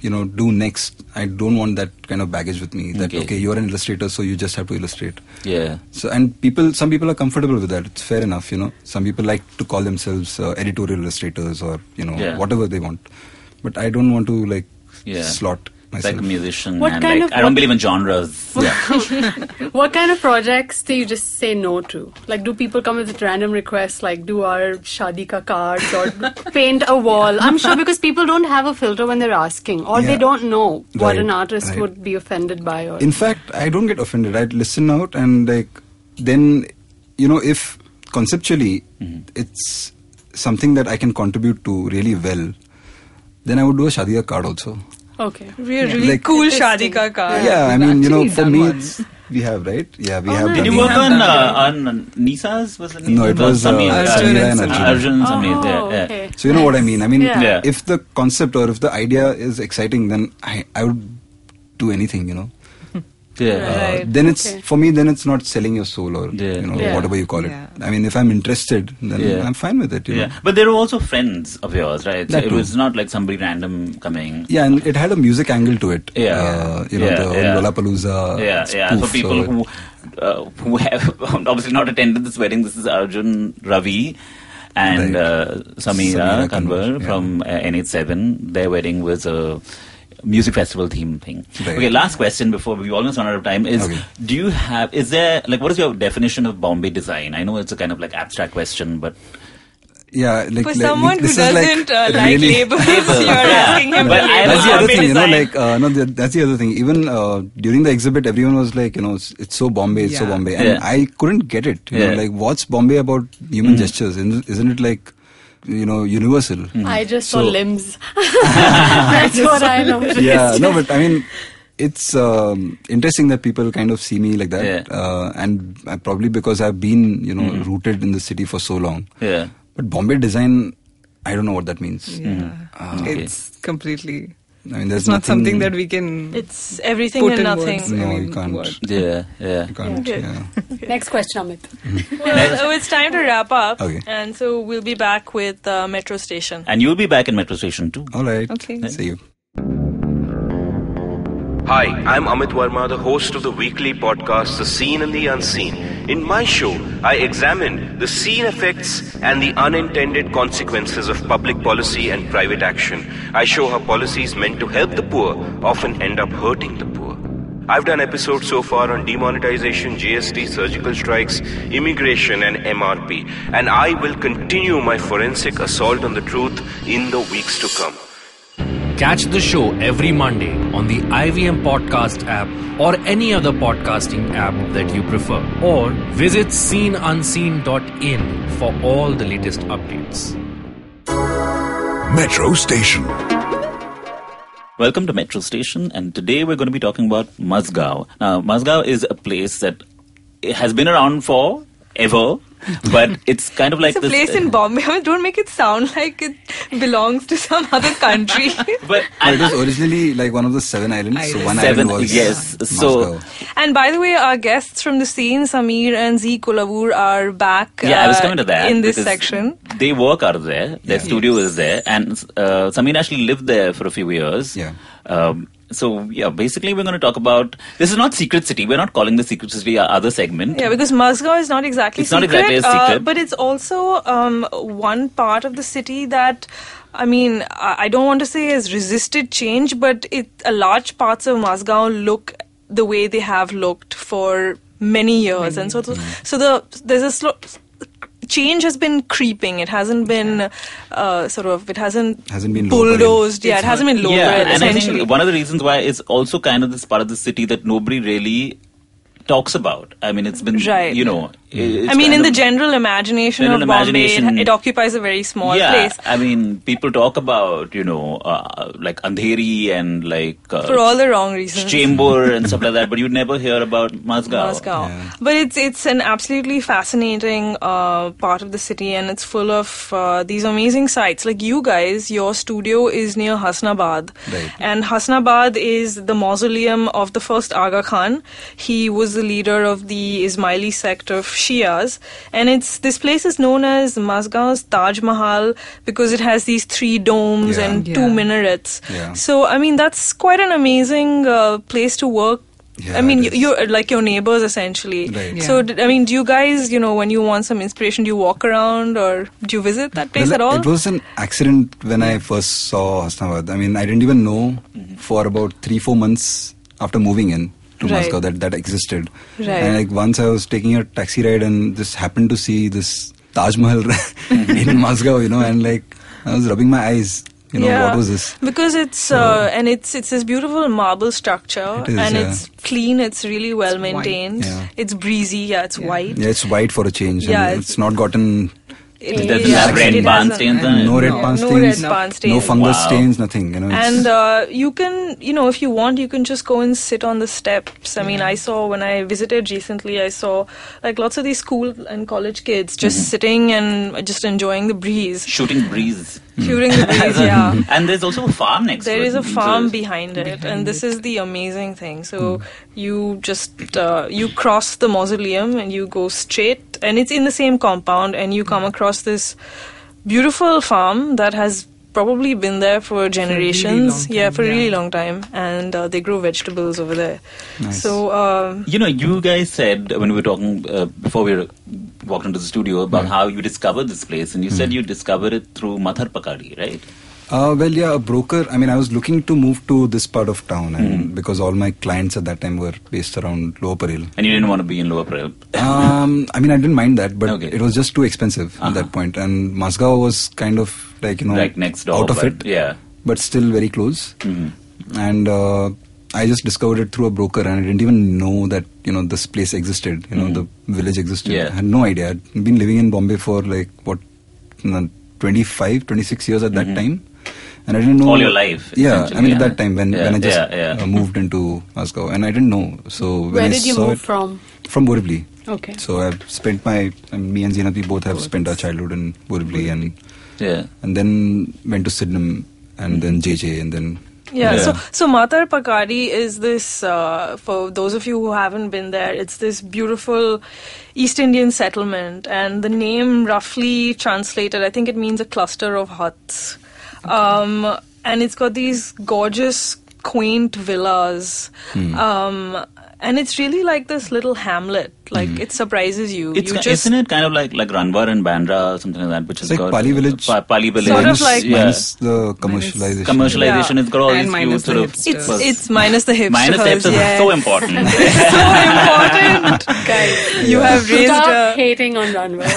you know, do next, I don't want that kind of baggage with me. That Okay. okay, you're an illustrator, so you just have to illustrate. Yeah. So and people, some people are comfortable with that. It's fair enough, you know. Some people like to call themselves uh, editorial illustrators or you know Yeah. whatever they want. But I don't want to like Yeah. slot It's myself. like a musician, What and kind like of- I don't believe in genres. What kind of projects do you just say no to? Like, do people come with random requests, like do our shadi ka cards or paint a wall? I'm sure because people don't have a filter when they're asking, or they don't know what Right, an artist right. would be offended by. Or In fact, I don't get offended. I listen out and like then you know if conceptually mm-hmm. it's something that I can contribute to really well, then I would do a Shadia card also. Okay, We're really Like- cool Interesting. Shadi ka card. Yeah, I we've mean you know for me it's we have right. Yeah, we Oh, have. Did you work on done uh, on Nisa's? Was it? No, it was, uh, Samir, Arjun and Samira and Samir. Arjun. Arjun, Samir. Oh, yeah, yeah. okay. So you know what I mean. I mean, Yeah. Yeah. if the concept or if the idea is exciting, then I I would do anything. You know. Yeah. Uh, Right. then it's Okay. for me. Then it's not selling your soul or Yeah. you know Yeah. whatever you call it. Yeah. I mean, if I'm interested, then Yeah. I'm fine with it. You Yeah, know. but there were also friends of yours, right? So it too. was not like somebody random coming. Yeah, and it had a music angle to it. Yeah. uh, you know Yeah, the whole yeah. Lollapalooza. yeah, yeah. spoof, For people so- who uh, who have obviously not attended this wedding, this is Arjun Ravi and Right. uh, Samira Samira Kanwar Kanwar, yeah. from uh, NH7. Their wedding was a music festival theme thing. Right. Okay, last question before we almost run out of time is: Okay. Do you have? Is there like what is your definition of Bombay design? I know it's a kind of like abstract question, but Yeah, like For like, someone who this is like doesn't uh, like really- labels, Labels, you're asking him But to I label. That's the other Bombay thing, you know, like uh, no, that's the other thing. Even uh, during the exhibit, everyone was like, you know, it's, it's so Bombay, it's so Bombay, and Yeah. I couldn't get it. You Yeah. know, like what's Bombay about human gestures? Isn't isn't it like, you know, universal? I just saw limbs. That's what I noticed. yeah, no, but I mean, it's um, interesting that people kind of see me like that, Yeah. uh, and uh, probably because I've been, you know, rooted in the city for so long. yeah. But Bombay design, I don't know what that means. Yeah. Ah, okay. It's completely I mean, there's It's not something that we can. It's everything Put and in nothing. words. No, you can't. what? Yeah, yeah. You can't. Okay. Yeah. Next question, Amit. Well, so it's time to wrap up. Okay. And so we'll be back with uh, Metro Station. And you'll be back in Metro Station too. All right. Okay. See you. Hi, I'm Amit Varma, the host of the weekly podcast The Seen and the Unseen. In my show, I examine the seen effects and the unintended consequences of public policy and private action. I show how policies meant to help the poor often end up hurting the poor. I've done episodes so far on demonetization, GST, surgical strikes, immigration, and MRP, and I will continue my forensic assault on the truth in the weeks to come. Catch the show every Monday on the IVM Podcast app or any other podcasting app that you prefer. Or visit seenunseen.in for all the latest updates. Metro Station. Welcome to Metro Station, and today we're going to be talking about Mazgaon. Now, Mazgaon is a place that has been around for ever, but it's kind of like It's a this. place in Bombay. I mean, don't make it sound like it belongs to some other country. but But it was originally like one of the seven islands. So one Seven, island was yes. So- and by the way, our guests from the scene, Sameer and Z Kulavoor, are back yeah, I was uh, coming to that in this section. They work out of there. Their studio is there, and uh, Samir actually lived there for a few years. Yeah. Um, so yeah, basically we're going to talk about. This is not Secret City. We're not calling the Secret City our other segment. Yeah, because Mazgaon is not exactly It's not secret, exactly a uh, secret. but it's also um, one part of the city that, I mean, I don't want to say has resisted change, but it a large parts of Mazgaon look the way they have looked for many years, and so so, so the there's a slow. Change has been creeping. It hasn't been uh, sort of. It hasn't Hasn't been low bulldozed. Yeah, it hasn't been low yeah, and I think one of the reasons why it's also kind of this part of the city that nobody really talks about. I mean, it's been Right. you know. It's I mean, kind in the general imagination General of Bombay, it, it occupies a very small yeah, place. I mean, people talk about you know uh, like Andheri and like uh, For all the wrong reasons. Chembur and stuff like that, but you would never hear about Mazgaon. Moscow. But it's it's an absolutely fascinating uh, part of the city, and it's full of uh, these amazing sites. Like you guys, your studio is near Hasnabad, Right. and Hasnabad is the mausoleum of the first Aga Khan. He was the leader of the Ismaili sect of Shias, and it's this place is known as Mazgaon's Taj Mahal because it has these three domes Yeah. and Yeah. two minarets. Yeah. So I mean, that's quite an amazing uh, place to work. Yeah, I mean, you- is. you're like your neighbors essentially. Right. So, I mean, do you guys, you know, when you want some inspiration, do you walk around or do you visit that place Well, at all? It was an accident when I first saw Hasnabad. I mean, I didn't even know for about three, four months after moving in to Right. Mazgaon that that existed. Right. And like once I was taking a taxi ride and just happened to see this Taj Mahal in Mazgaon, you know, and like I was rubbing my eyes. You know, yeah, what was this? Because it's uh, and it's it's this beautiful marble structure It is, and yeah. it's clean. It's really well white. maintained. Yeah. It's breezy. Yeah, it's white. Yeah, it's white for a change. Yeah, and it's- it's not gotten It, It doesn't yeah, have red barn stains on it. no red No. pan No stains, no fungus Wow. stains, nothing. You know, And uh, you can, you know, if you want, you can just go and sit on the steps. I mean, I saw when I visited recently, I saw like lots of these school and college kids just Mm-hmm. sitting and just enjoying the breeze, Shooting breeze. shooting the breeze. yeah. and there's also a farm next There to it. is a farm it's- behind it, and this is the amazing thing. So Hmm. you just uh, you cross the mausoleum and you go straight, and it's in the same compound, and you Hmm. come across this beautiful farm that has probably been there for generations. long yeah, time, for a really long time, and uh, they grow vegetables over there. Nice. So um, You know, you guys said when we were talking uh, before we walked into the studio about how you discovered this place, and you said you discovered it through Mathar Pakadi, right? Uh, well, yeah, a broker. I mean, I was looking to move to this part of town, and Mm-hmm. because all my clients at that time were based around Lower Parel. And you didn't want to be in Lower Parel. um, I mean, I didn't mind that, but Okay. it was just too expensive at Uh-huh. that point. And Mazgaon was kind of like you know Like next door, out of it, yeah. but still very close. Mhm. And uh, I just discovered it through a broker, and I didn't even know that you know this place existed. You know, Mhm. the village existed. Yeah. I had no idea. I'd been living in Bombay for like what, know, 25, 26 years at that Mhm. time. And I didn't know All your life, Yeah, I essentially, mean at that time when, Yeah, when I just yeah, yeah. Uh, moved into Mazgaon, and I didn't know. So when Where I did you saw move it, from? From Borivali. Okay. So I've spent my, I mean, me and Zeenat, we both have spent our childhood in Borivali, and Yeah. and then went to Sydenham, and then JJ, and then Yeah, Yeah. so so Matar Pakadi is this uh, for those of you who haven't been there. It's this beautiful East Indian settlement, and the name roughly translated, I think it means a cluster of huts, um, and it's got these gorgeous, quaint villas. Hmm. Um, and it's really like this little hamlet. Like it surprises you. Hmm. It's you ki- just isn't it kind of like like Ranwar and Bandra or something like that, which is like got Pali village. Pa- Pali village. Sort of like- yeah. minus the commercialization. commercialization. Yeah. It's got all And these few minus sort the of it's it's minus the hipsters. minus hipsters yeah. is so important. so important, guys. You have raised Stop a hating on Ranwar.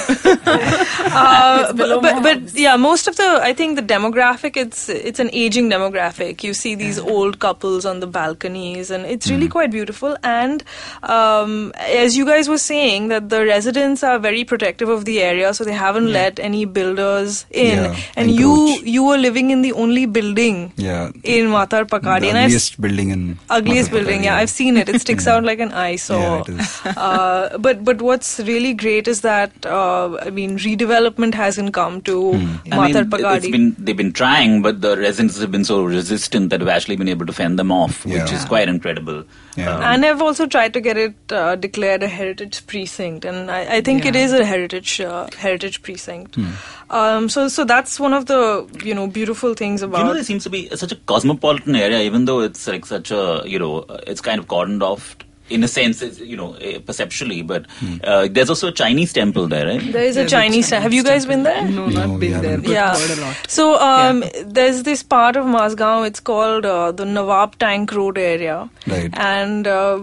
Uh, below but, but yeah, most of the I think the demographic it's it's an aging demographic. You see these old couples on the balconies, and it's really quite beautiful. And um, as you guys were saying, that the residents are very protective of the area, so they haven't let any builders in. Yeah, and you you were living in the only building Yeah. in Matar Pakadi, the and I've ugliest building in ugliest Mathur building. Pakadi, Yeah, I've seen it. It sticks Yeah. out like an eyesore. Yeah, it is. uh, but but what's really great is that uh, I mean redevelopment hasn't come to Hmm. I Mathar mean, Pakadi. it's been they've been trying, but the residents have been so resistant that we've actually been able to fend them off, which is quite incredible. Yeah. Um, and I've also tried to get it uh, declared a heritage precinct, and I, I think it Yeah. is a heritage uh, heritage precinct. Hmm. Um, so so that's one of the you know beautiful things about. you know, there seems to be such a cosmopolitan area, even though it's like such a, you know, uh, it's kind of cordoned off in a sense, it's, you know, uh, perceptually. But Hmm. uh, there's also a Chinese temple there, right? there is a Yeah, the Chinese. Have you guys been there? No, No, not we been there, yeah. heard a lot. So um, there's this part of Mazgaon. It's called uh, the Nawab Tank Road area, Right. and uh,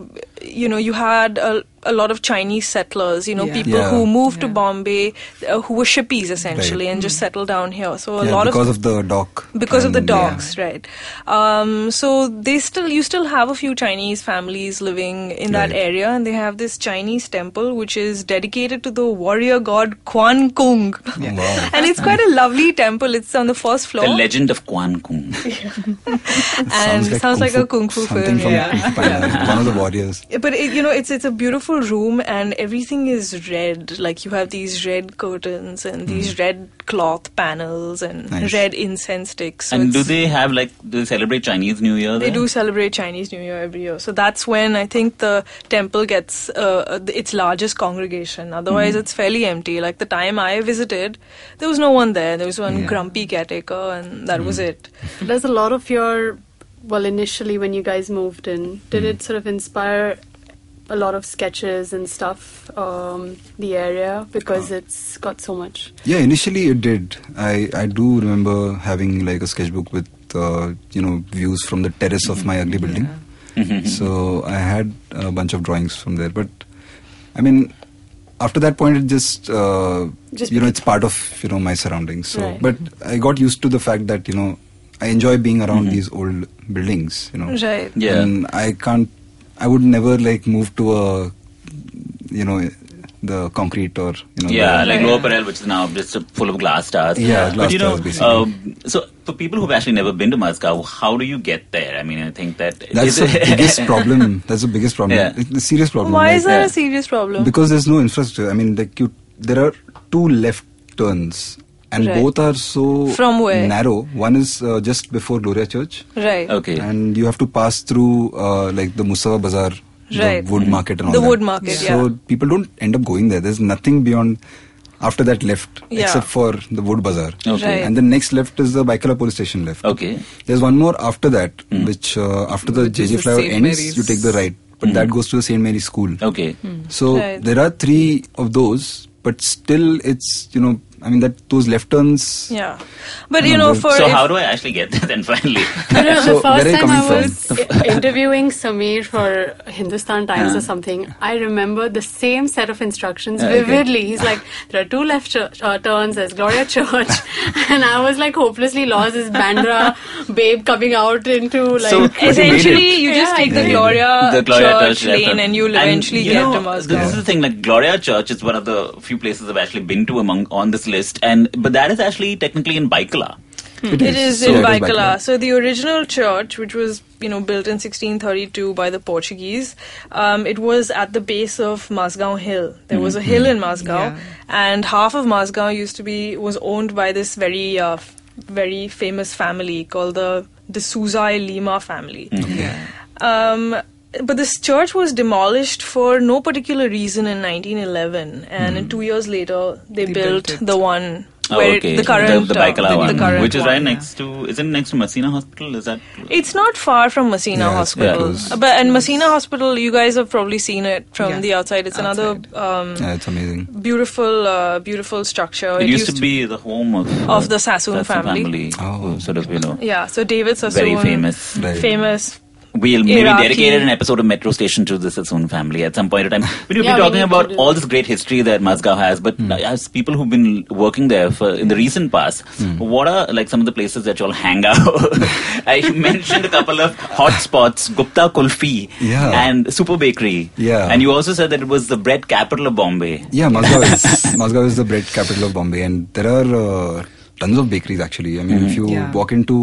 you know you had a, a lot of Chinese settlers. You know, Yeah. people Yeah. who moved to Bombay, uh, who were shippies essentially, Right. and just settled down here. So a Yeah, lot because of because of, the dock. because of the docks, yeah. right? Um, so they still, you still have a few Chinese families living in that area, and they have this Chinese temple which is dedicated to the warrior god Quan Kung, Wow. and it's quite a lovely temple. It's on the first floor, The legend of Quan Kung. and sounds like, a kung fu film. from yeah. Kung Fu one of the warriors. But it, you know, it's it's a beautiful room, and everything is red. Like you have these red curtains and these red cloth panels and Hmm. Nice. red incense sticks. So and do they have like do they celebrate Chinese New Year? They there? do celebrate Chinese New Year every year. So that's when I think the temple gets uh, uh, its largest congregation. Otherwise, it's fairly empty. Like the time I visited, there was no one there. There was one Yeah. grumpy caretaker, and that was it. There's a lot of your, well, initially when you guys moved in, did it sort of inspire a lot of sketches and stuff, um, the area, because it's got so much? Yeah, initially it did. I, I do remember having like a sketchbook with uh, you know views from the terrace of my ugly building. so I had a bunch of drawings from there. But I mean, after that point, it just, uh, Just you know it's part of you know my surroundings. So, Right. but I got used to the fact that you know I enjoy being around these old buildings. You know, Right. Yeah. And I can't. I would never like move to a you know the concrete or you know Yeah, the- like Lower Parel, which is now just full of glass stars. Yeah, glass but you know, basically. um, so for people who've actually never been to Mazgaon, how do you get there? I mean, I think that That's the biggest problem. That's the biggest problem. Yeah. It's a serious problem. Why like- is that yeah. a serious problem? Because there's no infrastructure. I mean, like you, there are two left turns, and Right. both are so From where? narrow. One is uh, just before Gloria Church, right. Okay. and you have to pass through uh, like the Musawa Bazaar, Right. the wood market, and all The that. wood market, So yeah. people don't end up going there. There's nothing beyond. After that left, Yeah. except for the wood bazaar, Okay. Right. and the next left is the Byculla police station left. Okay. There's one more after that, which uh, after the Which is JJ the flyover Saint ends, Mary's. you take the right, but that goes to the St. Mary's School. Okay. So Right. there are three of those, but still, it's you know, I mean that those left turns. Yeah. But you know, for So how do I actually get there then finally? You know, So the first time I coming was interviewing Sameer for Hindustan Times Uh. or something, I remember the same set of instructions Uh, okay. vividly. He's like, there are two left ch- uh, turns, there's Gloria Church. and I was like hopelessly lost, this Bandra babe coming out into like. So- But you made essentially it. you just Yeah, take the. Gloria, the Gloria Church, Church lane and you'll And, eventually you get know, to Mazgaon. This is the thing. Like Gloria Church is one of the few places I've actually been to among on this list, and but that is actually technically in Byculla. It is So in it is Byculla. So the original church, which was you know built in 1632 by the Portuguese, um, it was at the base of Mazgaon Hill. There was a hill in Mazgaon, Yeah. and half of Mazgaon used to be was owned by this very uh, very famous family called the D'Souza y Lima family. Yeah. Um, but this church was demolished for no particular reason in 1911, and in two years later they, They built, built the one Oh, where okay. the current the, the uh, Byculla one, the current which is one, right yeah. next to. Isn't next to Masina Hospital? Is that? It's not far from Masina Yeah, Hospital, close. Uh, but and Masina Hospital, you guys have probably seen it from Yeah, the outside. It's outside. another um, Yeah, it's amazing. beautiful, uh, beautiful structure. It, used, to be the home of Of the Sassoon family. Oh. sort of you know yeah. So David Sassoon, very famous. Right. famous. We'll maybe Iraqi. dedicate an episode of Metro Station to the Sassoon family at some point in time. We'll be Yeah, we talking about all this great history that Mazgaon has, but as people who've been working there for in the recent past, what are like some of the places that you all hang out? I mentioned a couple of hot spots, Gupta Kulfi Yeah. and Super Bakery. Yeah. And you also said that it was the bread capital of Bombay. Yeah, Mazgaon is Mazgaon is the bread capital of Bombay, and there are uh, tons of bakeries actually. I mean, if you Yeah. walk into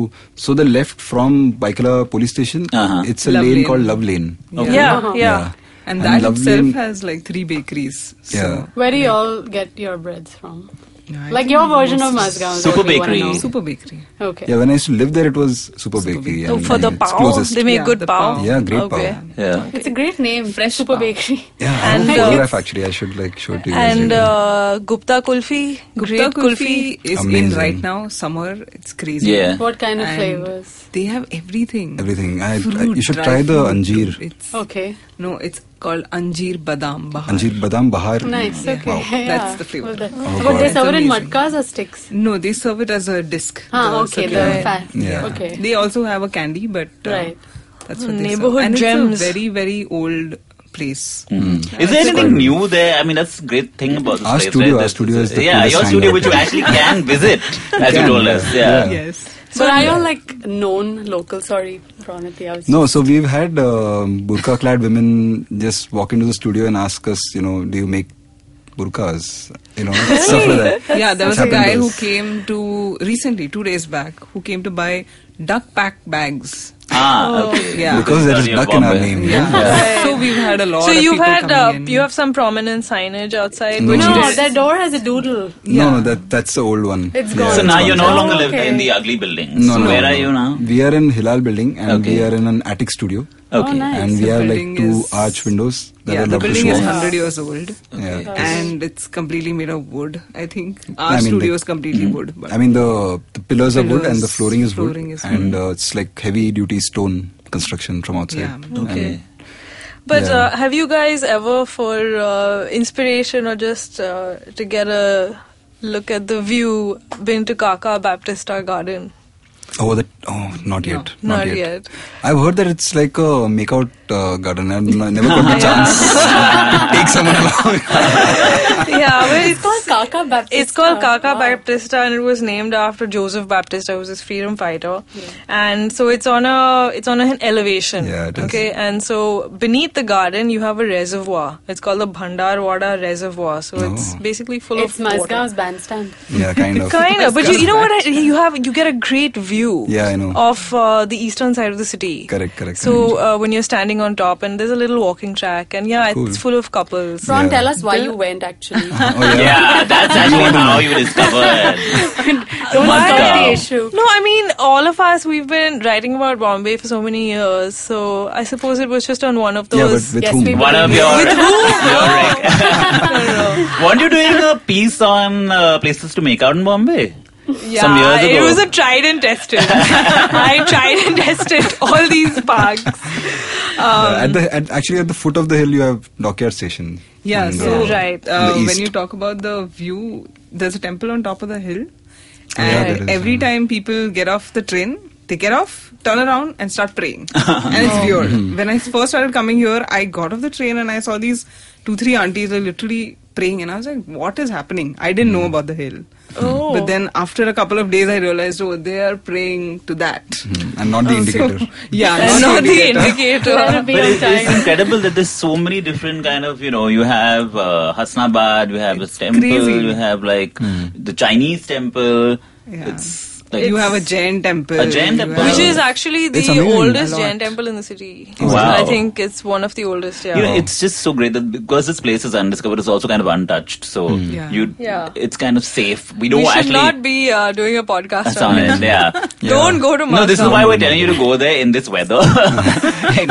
so the left from Byculla police station, Uh-huh. it's a Love lane Lane. called Love Lane. Okay. Yeah, yeah. And that Love itself Lane- has like three bakeries. So Yeah. Where do you all get your breads from? Yeah, I Like your version of most- Mazgaon. Super what we wanna Bakery. Super bakery. Okay. Yeah, when I used to live there, it was Super Bakery. Oh, and for the it's pav, closest. they make Yeah, good the pav. pav. Yeah, great okay. pav. Yeah. It's a great name. Fresh Super pav. Bakery. Yeah, I have And, a uh, photograph actually. I should like show it to you. And uh, Gupta Kulfi, Gupta great Kulfi is in right now. Summer, it's crazy. Yeah. What kind of And flavors? They have everything. everything. I, I, you should try the fruit. anjeer. It's Okay. no, it's called Anjir Badam Bahar. Anjeer badam bahar. Nice. Yeah. Okay. Wow. Yeah. That's the flavor. Well, that- Oh, but they serve it in It's amazing. matkas or sticks? No, they serve it as a disc. Ah, the okay. The circular- fat. Yeah. Okay. They also have a candy, but uh, Right. that's what they Neighborhood serve. And gems. it's a very, very old place. Mm. Is there anything new there? I mean, that's the great thing about this Our place. studio- right? our studio is the yeah, your studio, which you actually can visit, as you told us. Yeah. Yeah. Yes. So are you all like known local? Sorry, Pronoti. I was No, so we've had um burqa clad women just walk into the studio and ask us, you know, do you make burqas? You know, stuff like that. Yeah, there was That's a guy who came to recently, two days back, who came to buy duck pack bags. Ah, okay. Yeah. Because there is duck in our name. Yeah. Yeah. So we've had a lot So of you've people had uh, in. you have some prominent signage outside, No. which No, that door has a doodle. No, no, that that's the old one. It's Yeah, gone. So it's now gone. you no Oh, longer live okay. in the ugly building. No, so no, where no, are you now? We are in Hilal building and Okay. we are in an attic studio. Okay. Oh, nice. And we The have like two is- arch windows that yeah, the building is 100 years old. Yeah. And it's completely made of wood, I think. Our I mean, studio is completely wood. But I mean the the pillars are wood and the flooring is wood, is and uh, it's like heavy duty stone construction from outside. Yeah. Okay. But Yeah. uh, have you guys ever, for uh, inspiration or just uh, to get a look at the view, been to Kaka Baptista Garden? Oh, that oh, not yet, Not yet. I've heard that it's like a makeout uh, garden. I've n- never got the chance to take someone along. yeah, but It's called Kaka Baptista. It's called Kaka Wow. Baptista, and it was named after Joseph Baptista, who was this freedom fighter. And so it's on a it's on an elevation. Yeah, it is. Okay, and so beneath the garden you have a reservoir. It's called the Bhandarwada Reservoir. So it's Oh. basically full It's of water. Mazgaon's bandstand. yeah, kind of. Kind of, but you, you know what? I, you have you get a great view. Yeah, I know. Of uh, the eastern side of the city. Correct, correct. So uh, when you're standing on top, and there's a little walking track, and yeah, Cool. it's full of couples. Ron, Yeah. tell us why you went actually. oh yeah. Yeah, that's actually how you discovered. Don't Mazgaon. start the issue. No, I mean, all of us, we've been writing about Bombay for so many years. So I suppose it was just on one of those. Yeah, but those. with Yes, whom? we One of With your, whom? your rec- Weren't you doing a piece on uh, places to make out in Bombay? Yeah, some years it was a tried and tested. I tried and tested all these parks. Uh, at the at, actually at the foot of the hill you have Dockyard Station. Yeah, And, so uh, Right. uh, when you talk about the view, there's a temple on top of the hill, Yeah, and there is, every time people get off the train, they get off, turn around, and start praying, and it's weird. When I first started coming here, I got off the train and I saw these two, three aunties like literally praying, and I was like, "What is happening?" I didn't know about the hill. Oh. But then after a couple of days, I realized, oh, they are praying to that. Mhm. and not the So- indicator. yeah, That's not not the the indicator. Indicator. But it, it's incredible that there's so many different kind of, you know, you have uh, Hasnabad, you have the temple, crazy. you have like the Chinese temple. Yeah. It's you have a Jain temple. A Jain temple. Which is actually the oldest A. Jain temple in the city. Wow. I think it's one of the oldest. Yeah. You know, it's just so great that because this place is undiscovered, it's also kind of untouched. So Yeah. you, Yeah. it's kind of safe. We don't we should not be uh, doing a podcast on on it. it, yeah. Don't go to No, this is why we're telling you to go there in this weather.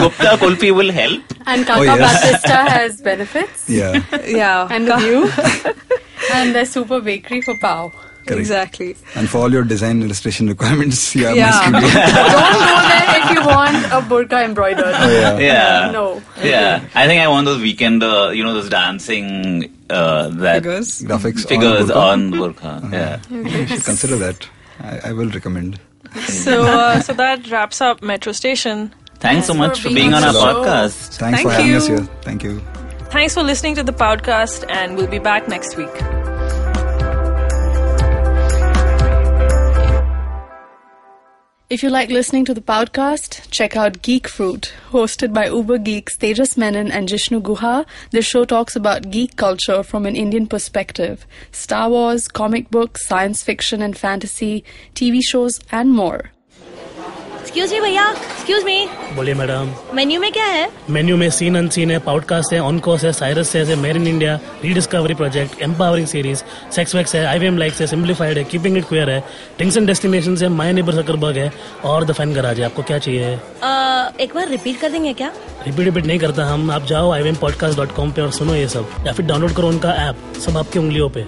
Gupta Kulfi will help. And Kaka Oh, yes. Baptista has benefits. Yeah. Yeah. And the view. and the super bakery for Pau. Exactly. And for all your design illustration requirements, yeah, Yeah. my studio. Don't go there if you want a burqa embroidered. Oh, yeah. Yeah. No. Yeah. I think I want those weekend, uh, you know, those dancing uh, that Figures. Graphics figures on on burqa. burqa. Yeah. You should consider that. I, I will recommend. So, uh, so that wraps up Metro Station. Thanks so much for being being on on our show. podcast. Thanks Thank for having you. us here. Thank you. Thanks for listening to the podcast, and we'll be back next week. If you like listening to the podcast, check out Geek Fruit, hosted by Uber Geeks Tejas Menon and Jishnu Guha. This show talks about geek culture from an Indian perspective Star Wars, comic books, science fiction and fantasy, TV shows, and more. Excuse me भैया. Excuse मी बोलिए madam. Menu में क्या है? Menu में seen unseen है podcast है on course है Cyrus है mare in India rediscovery project empowering series sex wax है आईवीएम लाइक्स है सिंप्लीफाइड है कीपिंग इट क्लियर है ड्रिंक्स एंड डेस्टिनेशन है माय नेबर सकरबर्ग है और द फ़ैन गराज है. आपको क्या चाहिए? अ, एक बार रिपीट कर देंगे क्या? रिपीट रिपीट नहीं करता हम. आप जाओ आई पॉडकास्ट डॉट कॉम पे और सुनो ये सब. या फिर डाउनलोड करो उनका ऐप सब आपकी उंगलियों पे.